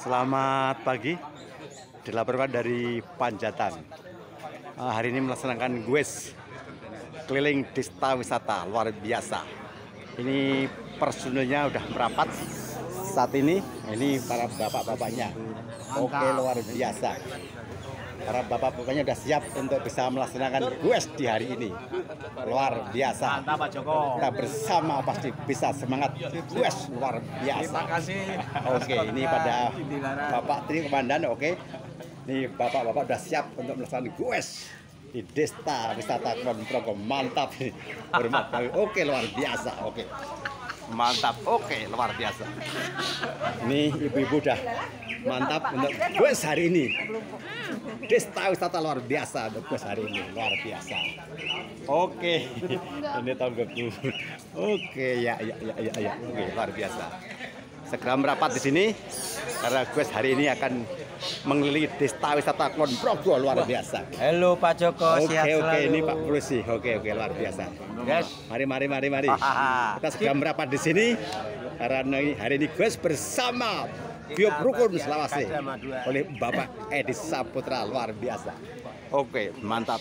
Selamat pagi, dilaporkan dari Panjatan. Ah, hari ini melaksanakan gues keliling desta wisata luar biasa. Ini personilnya udah merapat saat ini. Ini para bapak-bapaknya. Oke luar biasa. Para bapak-bapaknya sudah siap untuk bisa melaksanakan gues di hari ini. Luar biasa. Mantap Pak Joko. Kita bersama pasti bisa semangat gues luar biasa. Terima kasih. Oke, ini pada. Bapak Tri Komandan, oke. Ini Bapak-bapak sudah siap untuk melaksanakan goes di Desta Wisata Kulon Progo. Mantap. Hormat kami. Oke, luar biasa. Oke. Mantap. Oke, luar biasa. Ini ibu-ibu udah mantap untuk goes hari ini. Desta Wisata luar biasa untuk goes hari ini. Luar biasa. Oke. Ini tanggapku. Oke, ya ya ya ya ya. Oke, luar biasa segera merapat di sini karena gue hari ini akan mengelilingi desta wisata Kulon Progo luar biasa. Halo Pak Joko, Oke sehat oke selalu. ini Pak Polisi. Oke oke luar biasa. Guys, Mari mari mari mari. Kita segera merapat di sini karena hari ini gue bersama Biop Rukun Selawase oleh Bapak Edi Saputra luar biasa. Oke mantap.